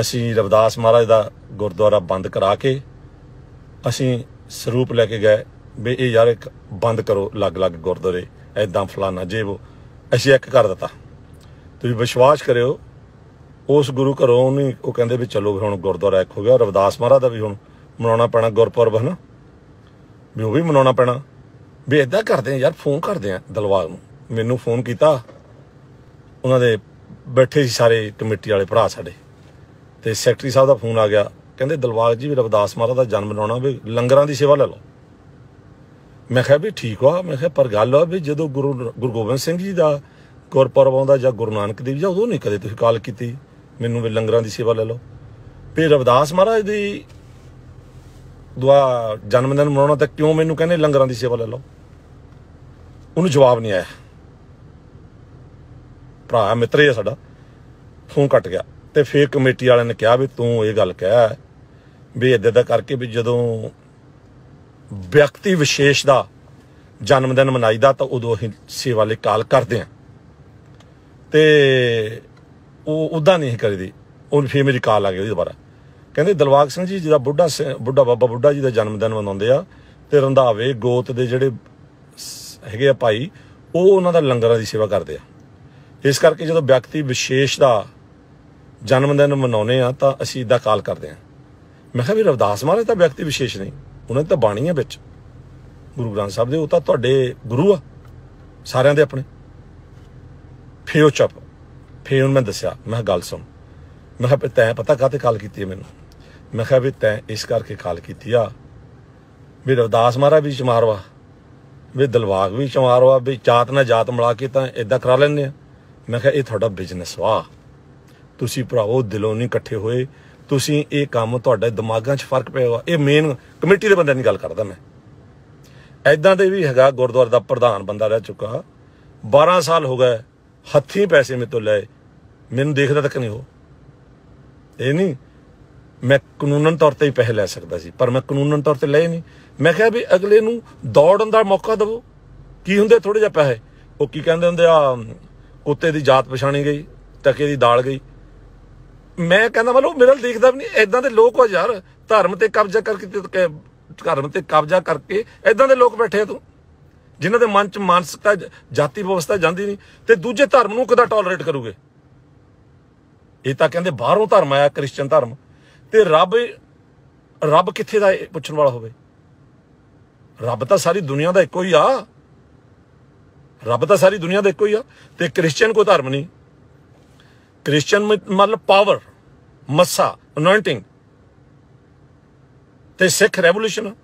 ਅਸੀਂ ਰਵਿਦਾਸ ਮਹਾਰਾਜ ਦਾ ਗੁਰਦੁਆਰਾ ਬੰਦ ਕਰਾ ਕੇ ਅਸੀਂ ਸਰੂਪ ਲੈ ਕੇ ਗਏ ਵੀ ਇਹ ਯਾਰ ਇੱਕ ਬੰਦ ਕਰੋ ਅਲੱਗ-ਅਲੱਗ ਗੁਰਦੁਆਰੇ ਐਦਾਂ ਫਲਾਣਾ ਜੇ ਉਹ ਅਸੀਂ ਇੱਕ ਕਰ ਦਿੱਤਾ। ਤੁਸੀਂ ਵਿਸ਼ਵਾਸ ਕਰਿਓ, ਉਸ ਗੁਰੂ ਘਰੋਂ ਨਹੀਂ ਉਹ ਕਹਿੰਦੇ ਵੀ ਚਲੋ ਵੀ ਹੁਣ ਗੁਰਦੁਆਰਾ ਇੱਕ ਹੋ ਗਿਆ, ਰਵਿਦਾਸ ਮਹਾਰਾਜ ਦਾ ਵੀ ਹੁਣ ਮਨਾਉਣਾ ਪੈਣਾ ਗੁਰਪੁਰਬ ਹੈ ਨਾ ਵੀ ਉਹ ਵੀ ਮਨਾਉਣਾ ਪੈਣਾ। ਵੀ ਇਦਾਂ ਕਰਦੇ ਆ ਯਾਰ, ਫੋਨ ਕਰਦੇ ਆ ਦਲਵਾਗ ਨੂੰ। ਮੈਨੂੰ ਫੋਨ ਕੀਤਾ, ਉਹਨਾਂ ਦੇ ਬੈਠੇ ਸੀ ਸਾਰੇ ਕਮੇਟੀ ਵਾਲੇ ਭਰਾ ਸਾਡੇ। ਤੇ ਸੈਕਟਰੀ ਸਾਹਿਬ ਦਾ ਫੋਨ ਆ ਗਿਆ। ਕਹਿੰਦੇ ਦਲਵਾਗ ਜੀ ਵੀ ਰਵਦਾਸ ਮਹਾਰਾਜ ਦਾ ਜਨਮ ਮਨਾਉਣਾ ਵੀ ਲੰਗਰਾਂ ਦੀ ਸੇਵਾ ਲੈ ਲਓ। ਮੈਂ ਕਿਹਾ ਵੀ ਠੀਕ ਆ ਮੈਂ ਕਿਹਾ ਪਰ ਗੱਲ ਆ ਵੀ ਜਦੋਂ ਗੁਰੂ ਗੁਰੂ ਗੋਬਿੰਦ ਸਿੰਘ ਜੀ ਦਾ ਗੁਰਪੁਰਬ ਆਉਂਦਾ ਜਾਂ ਗੁਰੂ ਨਾਨਕ ਦੇਵ ਜੀ ਦਾ, ਉਦੋਂ ਨਹੀਂ ਕਦੇ ਤੁਸੀਂ ਕਾਲ ਕੀਤੀ ਮੈਨੂੰ ਵੀ ਲੰਗਰਾਂ ਦੀ ਸੇਵਾ ਲੈ ਲਓ। ਵੀ ਰਵਦਾਸ ਮਹਾਰਾਜ ਦੀ ਦੁਆ ਜਨਮ ਦਿਨ ਮਨਾਉਣਾ ਤਾਂ ਕਿਉਂ ਮੈਨੂੰ ਕਹਿੰਦੇ ਲੰਗਰਾਂ ਦੀ ਸੇਵਾ ਲੈ ਲਓ। ਉਹਨੂੰ ਜਵਾਬ ਨਹੀਂ ਆਇਆ। ਭਰਾ ਮਿੱਤਰ ਹੀ ਆ ਸਾਡਾ। ਫੋਨ ਕੱਟ ਗਿਆ। ਤੇ ਫਿਰ ਕਮੇਟੀ ਵਾਲਿਆਂ ਨੇ ਕਿਹਾ ਵੀ ਤੂੰ ਇਹ ਗੱਲ ਕਹਿ ਵੀ ਇਦਾਂ ਦਾ ਕਰਕੇ ਵੀ ਜਦੋਂ ਵਿਅਕਤੀ ਵਿਸ਼ੇਸ਼ ਦਾ ਜਨਮ ਦਿਨ ਮਨਾਈਦਾ ਤਾਂ ਉਦੋਂ ਅਸੀਂ ਸੇਵਾ ਲਈ ਕਾਲ ਕਰਦੇ ਆ ਤੇ ਉਹ ਉਦਾਂ ਨਹੀਂ ਕਰੀਦੀ। ਉਹ ਫੇਰ ਮੇਰੀ ਕਾਲ ਆ ਗਈ ਦੁਬਾਰਾ। ਕਹਿੰਦੇ ਦਲਵਾਗ ਸਿੰਘ ਜੀ ਜਿਹਦਾ ਬੁੱਢਾ ਸਿੰਘ- ਬੁੱਢਾ ਬਾਬਾ ਬੁੱਢਾ ਜੀ ਦਾ ਜਨਮ ਦਿਨ ਮਨਾਉਂਦੇ ਆ ਤੇ ਰੰਧਾਵੇ, ਗੋਤ ਦੇ ਜਿਹੜੇ ਹੈਗੇ ਆ ਭਾਈ, ਉਹ ਉਹਨਾਂ ਦਾ ਲੰਗਰਾਂ ਦੀ ਸੇਵਾ ਕਰਦੇ ਆ। ਇਸ ਕਰਕੇ ਜਦੋਂ ਵਿਅਕਤੀ ਵਿਸ਼ੇਸ਼ ਦਾ ਜਨਮ ਦਿਨ ਮਨਾਉਨੇ ਆ ਤਾਂ ਅਸੀਂ ਇਦਾਂ ਕਾਲ ਕਰਦੇ ਆ। ਮੈਂ ਕਿਹਾ ਵੀ ਰਵਦਾਸ ਮਹਾਰਾਜ ਤਾਂ ਵਿਅਕਤੀ ਵਿਸ਼ੇਸ਼ ਨਹੀਂ ਉਹਨਾਂ ਦੀ ਤਾਂ ਬਾਣੀ ਆ ਵਿੱਚ। ਗੁਰੂ ਗ੍ਰੰਥ ਸਾਹਿਬ ਦੇ ਉਹ ਤਾਂ ਤੁਹਾਡੇ ਗੁਰੂ ਆ, ਸਾਰਿਆਂ ਦੇ ਆਪਣੇ। ਫੇਰ ਉਹ ਚੁੱਪ, ਫੇਰ ਉਹਨੂੰ ਮੈਂ ਦੱਸਿਆ, ਮੈਂ ਕਿਹਾ ਗੱਲ ਸੁਣ। ਮੈਂ ਕਿਹਾ ਵੀ ਤੈਂ ਪਤਾ ਕਾਤੇ ਕਾਲ ਕੀਤੀ ਹੈ ਮੈਨੂੰ? ਮੈਂ ਕਿਹਾ ਵੀ ਤੈਂ ਇਸ ਕਰਕੇ ਕਾਲ ਕੀਤੀ ਆ ਵੀ ਰਵਦਾਸ ਮਹਾਰਾਜ ਵੀ ਚਮਾਰਵਾ ਵੀ ਦਲਵਾਗ ਵੀ ਚਮਾਰਵਾ ਵੀ ਜਾਤ ਨਾਲ ਜਾਤ ਮਿਲਾ ਕੇ ਤਾਂ ਇਦਾਂ ਕਰਾ ਲੈਂਦੇ ਆ। ਮੈਂ ਕਿਹਾ ਇਹ ਤੁਹਾਡਾ ਬਿਜ਼ਨਸ ਵਾ। ਤੁਸੀਂ ਭਰਾਵੋ ਦਿਲੋਂ ਨਹੀਂ ਇਕੱਠੇ ਹੋਏ, ਤੁਸੀਂ ਇਹ ਕੰਮ ਤੁਹਾਡੇ ਦਿਮਾਗਾਂ 'ਚ ਫ਼ਰਕ ਪਿਆ ਇਹ ਮੇਨ ਕਮੇਟੀ ਦੇ ਬੰਦਿਆਂ ਦੀ ਗੱਲ ਕਰਦਾ ਮੈਂ। ਐਦਾਂ ਦੇ ਵੀ ਹੈਗਾ, ਗੁਰਦੁਆਰੇ ਦਾ ਪ੍ਰਧਾਨ ਬੰਦਾ ਰਹਿ ਚੁੱਕਾ। 12 ਸਾਲ ਹੋ ਗਏ, ਹੱਥੀਂ ਪੈਸੇ ਮੇਰੇ ਤੋਂ ਲਏ। ਮੈਨੂੰ ਦੇਖਦਾ ਤੱਕ ਨਹੀਂ ਉਹ। ਇਹ ਨਹੀਂ, ਮੈਂ ਕਾਨੂੰਨਨ ਤੌਰ ਤੇ ਹੀ ਪੈਸੇ ਲੈ ਸਕਦਾ ਸੀ, ਪਰ ਮੈਂ ਕਾਨੂੰਨਨ ਤੌਰ ਤੇ ਲਏ ਨਹੀਂ। ਮੈਂ ਕਿਹਾ ਵੀ ਅਗਲੇ ਨੂੰ ਦੌੜਨ ਦਾ ਮੌਕਾ ਦਿਵੋ। ਕੀ ਹੁੰਦੇ ਥੋੜੇ ਜਿਹਾ ਪੈਸੇ? ਉਹ ਕੀ ਕਹਿੰਦੇ ਹੁੰਦੇ ਆ, ਕੁੱਤੇ ਦੀ ਜਾਤ ਪਛਾਣੀ ਗਈ, ਟਕੇ ਦੀ ਦਾਲ ਗਈ। ਮੈਂ ਕਹਿੰਦਾ ਮਤਲਬ ਮੇਰੇ ਨਾਲ ਦੇਖਦਾ ਵੀ ਨਹੀਂ ਐਦਾਂ ਦੇ ਲੋਕ ਹੋ ਯਾਰ, ਧਰਮ ਤੇ ਕਬਜ਼ਾ ਕਰਕੇ ਕ- ਧਰਮ ਤੇ ਕਬਜ਼ਾ ਕਰਕੇ ਐਦਾਂ ਦੇ ਲੋਕ ਬੈਠੇ ਆ ਤੂੰ, ਜਿਨ੍ਹਾਂ ਦੇ ਮਨ ਚ ਮਾਨਸਿਕਤਾ, ਜਾਤੀ ਵਿਵਸਥਾ ਜਾਂਦੀ ਨਹੀਂ ਤੇ ਦੂਜੇ ਧਰਮ ਨੂੰ ਕਿਦਾਂ ਟੋਲਰੇਟ ਕਰੂਗੇ? ਇਹ ਤਾਂ ਕਹਿੰਦੇ ਬਾਹਰੋਂ ਧਰਮ ਆਇਆ ਕ੍ਰਿਸਚੀਅਨ ਧਰਮ, ਤੇ ਰੱਬ ਰੱਬ ਕਿੱਥੇ ਦਾ ਇਹ ਪੁੱਛਣ ਵਾਲਾ ਹੋਵੇ? ਰੱਬ ਤਾਂ ਸਾਰੀ ਦੁਨੀਆ ਦਾ ਇੱਕੋ ਹੀ ਆ। ਰੱਬ ਤਾਂ ਸਾਰੀ ਦੁਨੀਆ ਦਾ ਇੱਕੋ ਹੀ ਆ, ਤੇ ਕ੍ਰਿਸਚੀਅਨ ਕੋਈ ਧਰਮ ਨਹੀਂ। ਕ੍ਰਿਸਚੀਅਨ ਮ- ਮਤਲਬ ਪਾਵਰ ਮੱਸਾ ਅਨੋਇੰਟਿੰਗ ਤੇ ਸਿੱਖ ਰੈਵੋਲੂਸ਼ਨ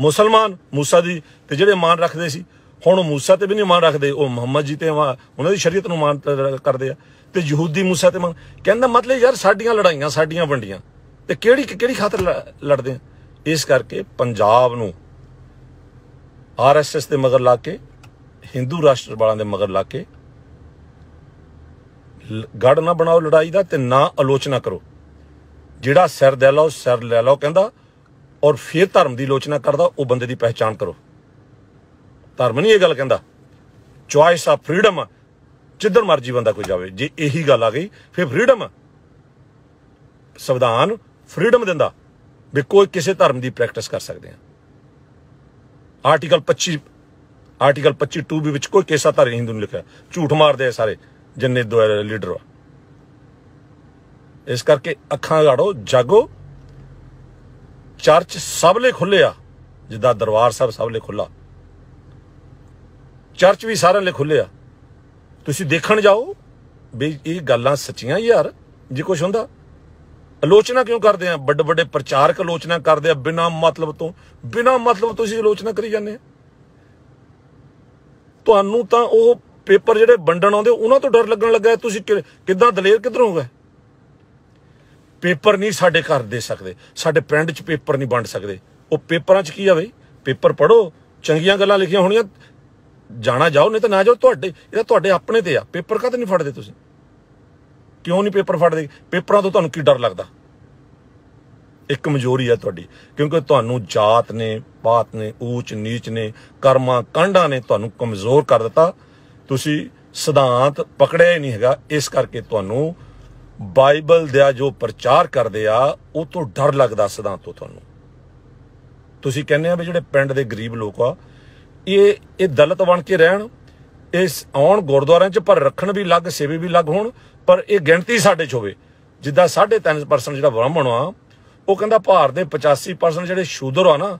ਮੁਸਲਮਾਨ ਮੂਸਾ ਦੀ, ਤੇ ਜਿਹੜੇ ਮਾਨ ਰੱਖਦੇ ਸੀ, ਹੁਣ ਉਹ ਮੂਸਾ ਤੇ ਵੀ ਨਹੀਂ ਮਾਨ ਰੱਖਦੇ, ਉਹ ਮੁਹੰਮਦ ਜੀ ਤੇ ਉਹਨਾਂ ਦੀ ਸ਼ਰੀਅਤ ਨੂੰ ਮਾਨ ਕਰਦੇ ਆ, ਤੇ ਯਹੂਦੀ ਮੂਸਾ ਤੇ ਮਾਨ ਕਹਿੰਦਾ ਮਤਲਬ ਯਾਰ ਸਾਡੀਆਂ ਲੜਾਈਆਂ, ਸਾਡੀਆਂ ਵੰਡੀਆਂ, ਤੇ ਕਿਹੜੀ ਕਿਹੜੀ ਖਾਤਰ ਲ- ਲੜਦੇ ਆ? ਇਸ ਕਰਕੇ ਪੰਜਾਬ ਨੂੰ ਆਰਐਸਐਸ ਦੇ ਮਗਰ ਲਾ ਕੇ, ਹਿੰਦੂ ਰਾਸ਼ਟਰ ਵਾਲਾਂ ਦੇ ਮਗਰ ਲਾ ਕੇ ਗੜ ਨਾ ਬਣਾਓ ਲੜਾਈ ਦਾ ਤੇ ਨਾ ਆਲੋਚਨਾ ਕਰੋ। ਜਿਹੜਾ ਸਿਰ ਦੇ ਲਓ, ਸਿਰ ਲੈ ਲਓ ਕਹਿੰਦਾ, ਔਰ ਫਿਰ ਧਰਮ ਦੀ ਆਲੋਚਨਾ ਕਰਦਾ, ਉਹ ਬੰਦੇ ਦੀ ਪਹਿਚਾਨ ਕਰੋ। ਧਰਮ ਨਹੀਂ ਇਹ ਗੱਲ ਕਹਿੰਦਾ ਚੁਆਇਸ ਆ ਫਰੀडम ਜਿੱਧਰ ਮਰਜ਼ੀ ਬੰਦਾ ਕੋਈ ਜਾਵੇ, ਜੇ ਇਹੀ ਗੱਲ ਆ ਗਈ, ਫਿਰ ਫਰੀडम ਸੰਵਿਧਾਨ ਫਰੀडम ਦਿੰਦਾ, ਵੀ ਕੋਈ ਕਿਸੇ ਧਰਮ ਦੀ ਪ੍ਰੈਕਟਿਸ ਕਰ ਸਕਦੇ ਆ। ਆਰਟੀਕਲ 25 ਆਰਟੀਕਲ 25 2 ਵੀ ਵਿੱਚ ਕੋਈ ਕੇਸਾ ਧਰਮ ਹਿੰਦੂ ਨੂੰ ਲਿਖਿਆ। ਝੂਠ ਮਾਰਦੇ ਆ ਸਾਰੇ। ਜਿੰਨੇ ਦੋ ਲੀਡਰ ਆ। ਇਸ ਕਰਕੇ ਅੱਖਾਂ ਗਾੜੋ ਜਾਗੋ। ਚਰਚ ਸਭ ਲਈ ਖੁੱਲੇ ਆ, ਜਿੱਦਾਂ ਦਰਬਾਰ ਸਾਹਿਬ ਸਭ ਲਈ ਖੁੱਲਾ। ਚਰਚ ਵੀ ਸਾਰਿਆਂ ਲਈ ਖੁੱਲਿਆ ਤੁਸੀਂ ਦੇਖਣ ਜਾਓ ਵੀ ਇਹ ਗੱਲਾਂ ਸੱਚੀਆਂ ਯਾਰ, ਜੇ ਕੁਝ ਹੁੰਦਾ। ਆਲੋਚਨਾ ਕਿਉਂ ਕਰਦੇ ਆ? ਵੱਡੇ ਵੱਡੇ ਪ੍ਰਚਾਰਕ ਆਲੋਚਨਾ ਕਰਦੇ ਆ ਬਿਨਾਂ ਮਤਲਬ ਤੋਂ। ਬਿਨਾਂ ਮਤਲਬ ਤੁਸੀਂ ਆਲੋਚਨਾ ਕਰੀ ਜਾਂਦੇ ਆ। ਤੁਹਾਨੂੰ ਤਾਂ ਉਹ ਪੇਪਰ ਜਿਹੜੇ ਵੰਡਣ ਆਉਂਦੇ, ਉਹਨਾਂ ਤੋਂ ਡਰ ਲੱਗਣ ਲੱਗਾ ਤੁਸੀਂ ਕਿੱਦਾਂ ਦਲੇਰ ਕਿੱਧਰੋਂ ਹੋ ਗਏ? ਪੇਪਰ ਨਹੀਂ ਸਾਡੇ ਘਰ ਦੇ ਸਕਦੇ। ਸਾਡੇ ਪਿੰਡ 'ਚ ਪੇਪਰ ਨਹੀਂ ਵੰਡ ਸਕਦੇ। ਉਹ ਪੇਪਰਾਂ 'ਚ ਕੀ ਆ ਬਈ? ਪੇਪਰ ਪੜੋ ਚੰਗੀਆਂ ਗੱਲਾਂ ਲਿਖੀਆਂ ਹੋਣੀਆਂ। ਜਾਣਾ ਜਾਓ, ਨਹੀਂ ਤਾਂ ਨਾ ਜਾਓ ਤੁਹਾਡੇ, ਇਹ ਤਾਂ ਤੁਹਾਡੇ ਆਪਣੇ ਤੇ ਆ। ਪੇਪਰ ਕਾਹਤੇ ਨਹੀਂ ਫੜਦੇ ਤੁਸੀਂ? ਕਿਉਂ ਨਹੀਂ ਪੇਪਰ ਫੜਦੇ? ਪੇਪਰਾਂ ਤੋਂ ਤੁਹਾਨੂੰ ਕੀ ਡਰ ਲੱਗਦਾ? ਇੱਕ ਕਮਜ਼ੋਰੀ ਹੈ ਤੁਹਾਡੀ, ਕਿਉਂਕਿ ਤੁਹਾਨੂੰ ਜਾਤ ਨੇ, ਪਾਤ ਨੇ, ਊਚ, ਨੀਚ ਨੇ, ਕਰਮਾਂ, ਕਾਂਡਾਂ ਨੇ ਤੁਹਾਨੂੰ ਕਮਜ਼ੋਰ ਕਰ ਦਿੱਤਾ। ਤੁਸੀਂ ਸਿਧਾਂਤ ਪਕੜਿਆ ਹੀ ਨਹੀਂ ਹੈਗਾ। ਇਸ ਕਰਕੇ ਤੁਹਾਨੂੰ ਬਾਈਬਲ ਦਾ ਜੋ ਪ੍ਰਚਾਰ ਕਰਦੇ ਆ, ਉਹ ਤੋਂ ਡਰ ਲੱਗਦਾ ਸਿਧਾਂਤ ਤੋਂ ਤੁਹਾਨੂੰ। ਤੁਸੀਂ ਕਹਿੰਦੇ ਆ ਵੀ ਜਿਹੜੇ ਪਿੰਡ ਦੇ ਗਰੀਬ ਲੋਕ ਆ, ਇਹ ਇਹ ਦਲਿਤ ਬਣ ਕੇ ਰਹਿਣ ਇਸ ਆਉਣ ਗੁਰਦੁਆਰਿਆਂ 'ਚ ਪਰ ਰੱਖਣ ਵੀ ਲੱਗ, ਸੇਵੇ ਵੀ ਲੱਗ ਹੋਣ, ਪਰ ਇਹ ਗਿਣਤੀ ਸਾਡੇ 'ਚ ਹੋਵੇ। ਜਿੱਦਾਂ 3.5% ਜਿਹੜਾ ਬ੍ਰਾਹਮਣ ਆ, ਉਹ ਕਹਿੰਦਾ ਭਾਰਤ ਦੇ 85% ਜਿਹੜੇ ਸ਼ੂਦਰ ਆ ਨਾ,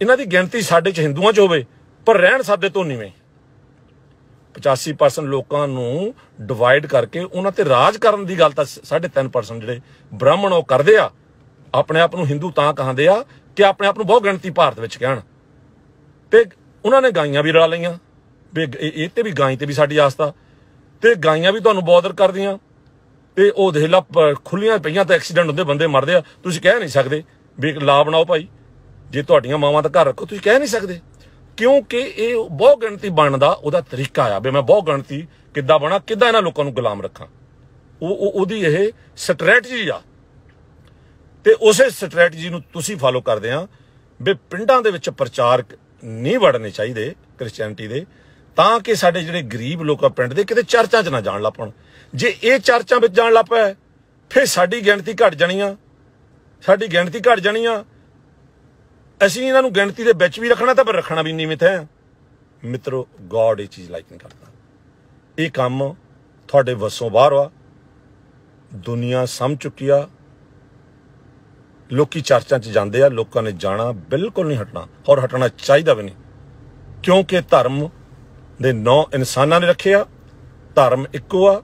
ਇਹਨਾਂ ਦੀ ਗਿਣਤੀ ਸਾਡੇ 'ਚ ਹਿੰਦੂਆਂ 'ਚ ਹੋਵੇ, ਪਰ ਰਹਿਣ ਸਾਡੇ ਤੋਂ ਨੀਵੇਂ। 85% ਲੋਕਾਂ ਨੂੰ ਡਿਵਾਈਡ ਕਰਕੇ ਉਹਨਾਂ ਤੇ ਰਾਜ ਕਰਨ ਦੀ ਗੱਲ ਤਾਂ 3.5% ਜਿਹੜੇ ਬ੍ਰਾਹਮਣ ਉਹ ਕਰਦੇ ਆ, ਆਪਣੇ ਆਪ ਨੂੰ ਹਿੰਦੂ ਤਾਂ ਕਹਾਂਦੇ ਆ ਕਿ ਆਪਣੇ ਆਪ ਨੂੰ ਬਹੁਤ ਗਿਣਤੀ ਭਾਰਤ ਵਿੱਚ ਕਹਿਣ। ਤੇ ਉਹਨਾਂ ਨੇ ਗਾਈਆਂ ਵੀ ਰਲਾ ਲਈਆਂ, ਵੀ ਇਹ ਇਹ ਤੇ ਵੀ ਗਾਈ ਤੇ ਵੀ ਸਾਡੀ ਆਸਤਾ ਤੇ ਗਾਈਆਂ ਵੀ ਤੁਹਾਨੂੰ ਬੌਦਰ ਕਰਦੀਆਂ, ਤੇ ਉਹ ਦੇਖ ਪ- ਖੁੱਲੀਆਂ ਪਈਆਂ ਤਾਂ ਐਕਸੀਡੈਂਟ ਹੁੰਦੇ, ਬੰਦੇ ਮਰਦੇ ਆ। ਤੁਸੀਂ ਕਹਿ ਨਹੀਂ ਸਕਦੇ ਵੀ ਇੱਕ ਲਾ ਬਣਾਓ ਭਾਈ, ਜੇ ਤੁਹਾਡੀਆਂ ਮਾਵਾਂ ਦਾ ਘਰ ਰੱਖੋ, ਤੁਸੀਂ ਕਹਿ ਨਹੀਂ ਸਕਦੇ। ਕਿਉਂਕਿ ਇਹ ਬਹੁ ਗਿਣਤੀ ਬਣਨ ਦਾ ਉਹਦਾ ਤਰੀਕਾ ਆ ਵੀ ਮੈਂ ਬਹੁ ਗਿਣਤੀ ਕਿੱਦਾਂ ਬਣਾ, ਕਿੱਦਾਂ ਇਹਨਾਂ ਲੋਕਾਂ ਨੂੰ ਗੁਲਾਮ ਰੱਖਾਂ। ਉਹ ਉਹਦੀ ਇਹ ਸਟ੍ਰੈਟਜੀ ਆ। ਤੇ ਉਸੇ ਸਟ੍ਰੈਟਜੀ ਨੂੰ ਤੁਸੀਂ ਫਾਲੋ ਕਰਦੇ ਆ ਵੀ ਪਿੰਡਾਂ ਦੇ ਵਿੱਚ ਪ੍ਰਚਾਰਕ ਨਹੀਂ ਵੜਨੇ ਚਾਹੀਦੇ ਕ੍ਰਿਸਚੀਅਨਿਟੀ ਦੇ, ਤਾਂ ਕਿ ਸਾਡੇ ਜਿਹੜੇ ਗਰੀਬ ਲੋਕ ਆ ਪਿੰਡ ਦੇ ਕਿਤੇ ਚਰਚਾਂ 'ਚ ਨਾ ਜਾਣ ਲੱਪਣ ਜੇ ਇਹ ਚਰਚਾਂ ਵਿੱਚ ਜਾਣ ਲੱਪੈ ਫਿਰ ਸਾਡੀ ਗਿਣਤੀ ਘਟ ਜਾਣੀ ਆ। ਸਾਡੀ ਗਿਣਤੀ ਘਟ ਜਾਣੀ ਆ ਅਸੀਂ ਇਹਨਾਂ ਨੂੰ ਗਿਣਤੀ ਦੇ ਵਿੱਚ ਵੀ ਰੱਖਣਾ ਤਾਂ ਪਰ ਰੱਖਣਾ ਵੀ ਨਿਯਮਿਤ ਹੈ। ਮਿੱਤਰੋ ਗੋਡ ਇਹ ਚੀਜ਼ ਲਾਈਕ ਨਹੀਂ ਕਰਦਾ। ਇਹ ਕੰਮ ਤੁਹਾਡੇ ਵਸੋਂ ਬਾਹਰ ਆ। ਦੁਨੀਆ ਸਮਝ ਚੁੱਕੀ ਆ। ਲੋਕੀ ਚਰਚਾਂ 'ਚ ਜਾਂਦੇ ਆ, ਲੋਕਾਂ ਨੇ ਜਾਣਾ ਬਿਲਕੁਲ ਨਹੀਂ ਹਟਣਾ ਔਰ ਹਟਣਾ ਚਾਹੀਦਾ ਵੀ ਨਹੀਂ। ਕਿਉਂਕਿ ਧਰਮ ਦੇ ਨੌ ਇਨਸਾਨਾਂ ਨੇ ਰੱਖਿਆ ਧਰਮ ਇੱਕੋ ਆ